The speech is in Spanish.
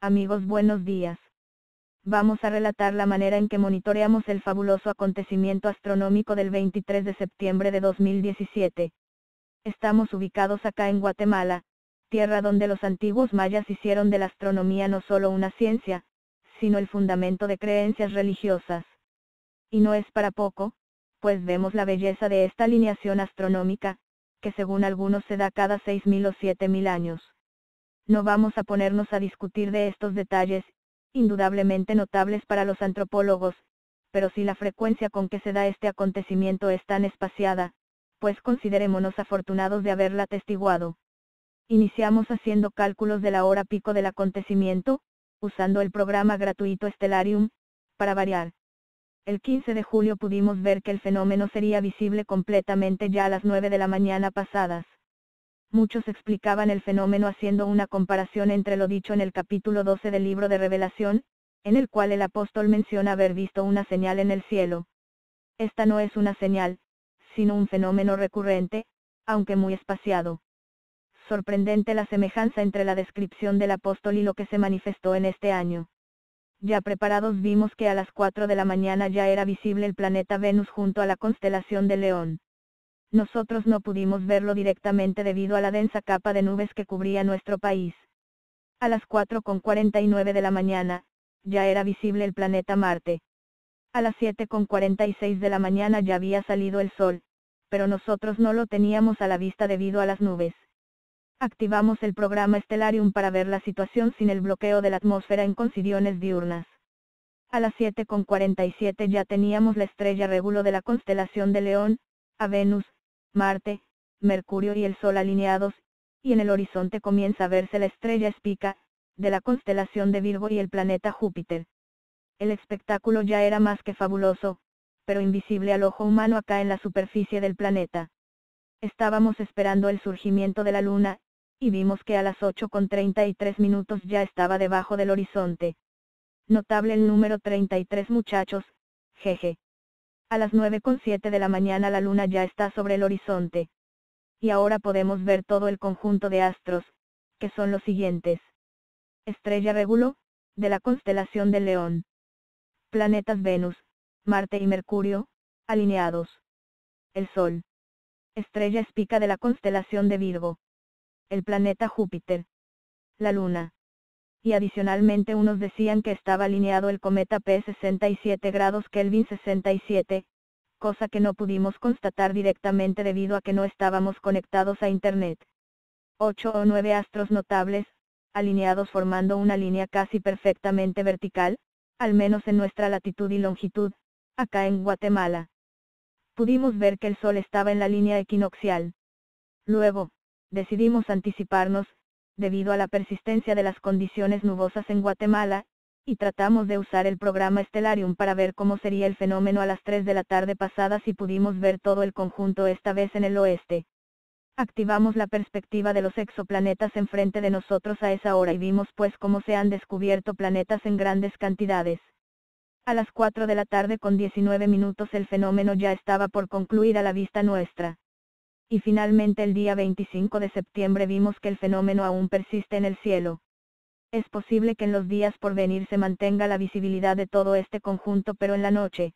Amigos, buenos días. Vamos a relatar la manera en que monitoreamos el fabuloso acontecimiento astronómico del 23 de septiembre de 2017. Estamos ubicados acá en Guatemala, tierra donde los antiguos mayas hicieron de la astronomía no solo una ciencia, sino el fundamento de creencias religiosas. Y no es para poco, pues vemos la belleza de esta alineación astronómica, que según algunos se da cada 6.000 o 7.000 años. No vamos a ponernos a discutir de estos detalles, indudablemente notables para los antropólogos, pero si la frecuencia con que se da este acontecimiento es tan espaciada, pues considerémonos afortunados de haberla atestiguado. Iniciamos haciendo cálculos de la hora pico del acontecimiento, usando el programa gratuito Stellarium, para variar. El 15 de julio pudimos ver que el fenómeno sería visible completamente ya a las 9 de la mañana pasadas. Muchos explicaban el fenómeno haciendo una comparación entre lo dicho en el capítulo 12 del libro de Revelación, en el cual el apóstol menciona haber visto una señal en el cielo. Esta no es una señal, sino un fenómeno recurrente, aunque muy espaciado sorprendente la semejanza entre la descripción del apóstol y lo que se manifestó en este año. Ya preparados vimos que a las 4 de la mañana ya era visible el planeta Venus junto a la constelación de León. Nosotros no pudimos verlo directamente debido a la densa capa de nubes que cubría nuestro país. A las 4.49 de la mañana, ya era visible el planeta Marte. A las 7.46 de la mañana ya había salido el Sol, pero nosotros no lo teníamos a la vista debido a las nubes. Activamos el programa Stellarium para ver la situación sin el bloqueo de la atmósfera en coincidiones diurnas. A las 7.47 ya teníamos la estrella regulo de la constelación de León, a Venus, Marte, Mercurio y el Sol alineados, y en el horizonte comienza a verse la estrella espica, de la constelación de Virgo y el planeta Júpiter. El espectáculo ya era más que fabuloso, pero invisible al ojo humano acá en la superficie del planeta. Estábamos esperando el surgimiento de la luna, y vimos que a las 8.33 minutos ya estaba debajo del horizonte. Notable el número 33 muchachos, jeje. A las 9.7 de la mañana la luna ya está sobre el horizonte. Y ahora podemos ver todo el conjunto de astros, que son los siguientes. Estrella Regulo, de la constelación del León. Planetas Venus, Marte y Mercurio, alineados. El Sol. Estrella espica de la constelación de Virgo el planeta Júpiter, la Luna. Y adicionalmente unos decían que estaba alineado el cometa P67 grados Kelvin 67, cosa que no pudimos constatar directamente debido a que no estábamos conectados a Internet. Ocho o nueve astros notables, alineados formando una línea casi perfectamente vertical, al menos en nuestra latitud y longitud, acá en Guatemala. Pudimos ver que el Sol estaba en la línea equinoccial. Luego, decidimos anticiparnos, debido a la persistencia de las condiciones nubosas en Guatemala, y tratamos de usar el programa Stellarium para ver cómo sería el fenómeno a las 3 de la tarde pasada si pudimos ver todo el conjunto esta vez en el oeste. Activamos la perspectiva de los exoplanetas enfrente de nosotros a esa hora y vimos pues cómo se han descubierto planetas en grandes cantidades. A las 4 de la tarde con 19 minutos el fenómeno ya estaba por concluir a la vista nuestra. Y finalmente el día 25 de septiembre vimos que el fenómeno aún persiste en el cielo. Es posible que en los días por venir se mantenga la visibilidad de todo este conjunto pero en la noche,